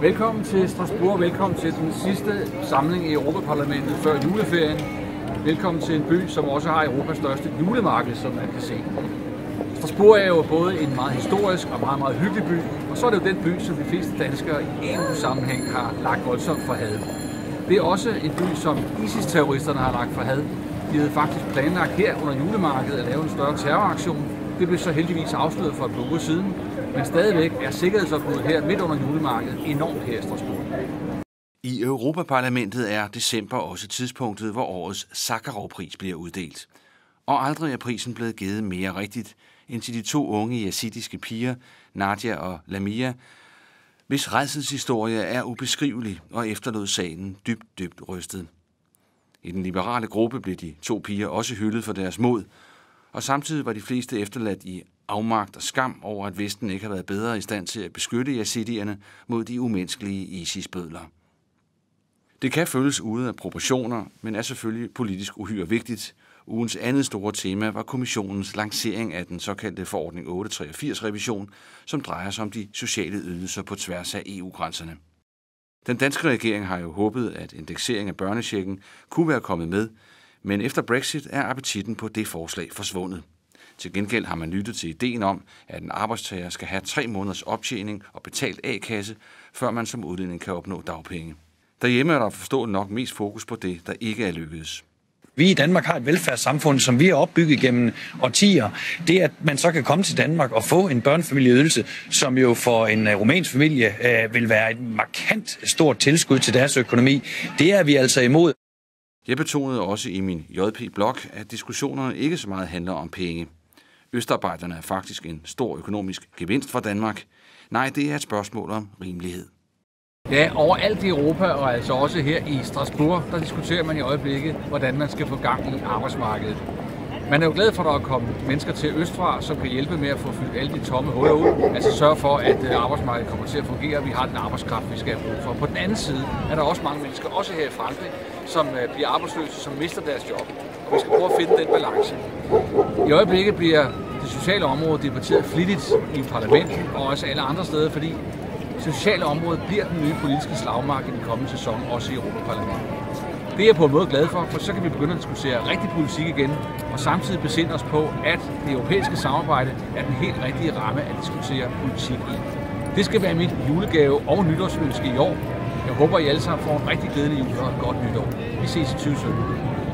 Velkommen til Strasbourg, velkommen til den sidste samling i Europaparlamentet før juleferien. Velkommen til en by, som også har Europas største julemarked, som man kan se. Strasbourg er jo både en meget historisk og meget, meget hyggelig by, og så er det jo den by, som de fleste danskere i EU-sammenhæng har lagt voldsomt for had. Det er også en by, som ISIS-terroristerne har lagt for had. De havde faktisk planlagt her under julemarkedet at lave en større terroraktion. Det blev så heldigvis afsløret for et par uger siden, men stadigvæk er sikkerhedsopbuddet her midt under julemarkedet enormt her i Strasbourg. I Europaparlamentet er december også tidspunktet, hvor årets Sakharov-pris bliver uddelt. Og aldrig er prisen blevet givet mere rigtigt end til de to unge jasidiske piger, Nadia og Lamia, hvis redselshistorie er ubeskrivelig og efterlod sagen dybt, dybt rystet. I den liberale gruppe blev de to piger også hyldet for deres mod, og samtidig var de fleste efterladt i afmagt og skam over, at Vesten ikke har været bedre i stand til at beskytte yazidierne mod de umenneskelige ISIS-bødler. Det kan føles ude af proportioner, men er selvfølgelig politisk uhyre vigtigt. Ugens andet store tema var kommissionens lancering af den såkaldte forordning 883-revision, som drejer sig om de sociale ydelser på tværs af EU-grænserne. Den danske regering har jo håbet, at indeksering af børnechecken kunne være kommet med, men efter Brexit er appetitten på det forslag forsvundet. Til gengæld har man lyttet til ideen om, at en arbejdstager skal have tre måneders optjening og betalt A-kasse, før man som udlænding kan opnå dagpenge. Derhjemme er der forståeligt nok mest fokus på det, der ikke er lykkedes. Vi i Danmark har et velfærdssamfund, som vi har opbygget gennem årtier. Det, at man så kan komme til Danmark og få en børnefamilieydelse, som jo for en uh, rumænsk familie uh, vil være et markant stort tilskud til deres økonomi, det er vi altså imod. Jeg betonede også i min JP-blog, at diskussionerne ikke så meget handler om penge. Østarbejderne er faktisk en stor økonomisk gevinst for Danmark. Nej, det er et spørgsmål om rimelighed. Ja, overalt i Europa, og altså også her i Strasbourg, der diskuterer man i øjeblikket, hvordan man skal få gang i arbejdsmarkedet. Man er jo glad for, at der er kommet mennesker til Østfra, som kan hjælpe med at få fyldt alle de tomme huller ud. Altså sørge for, at øh, arbejdsmarkedet kommer til at fungere, og vi har den arbejdskraft, vi skal have brug for. På den anden side er der også mange mennesker, også her i Frankrig, som øh, bliver arbejdsløse, som mister deres job. Og vi skal prøve at finde den balance. I øjeblikket bliver det sociale område debatteret flittigt i parlamentet og også alle andre steder, fordi det sociale område bliver den nye politiske slagmark i den kommende sæson, også i Europaparlamentet. Det er jeg på en måde glad for, for så kan vi begynde at diskutere rigtig politik igen, og samtidig besinde os på, at det europæiske samarbejde er den helt rigtige ramme at diskutere politik i. Det skal være mit julegave og nytårsønske i år. Jeg håber, I alle sammen får en rigtig glædelig jul og et godt nytår. Vi ses i 2017.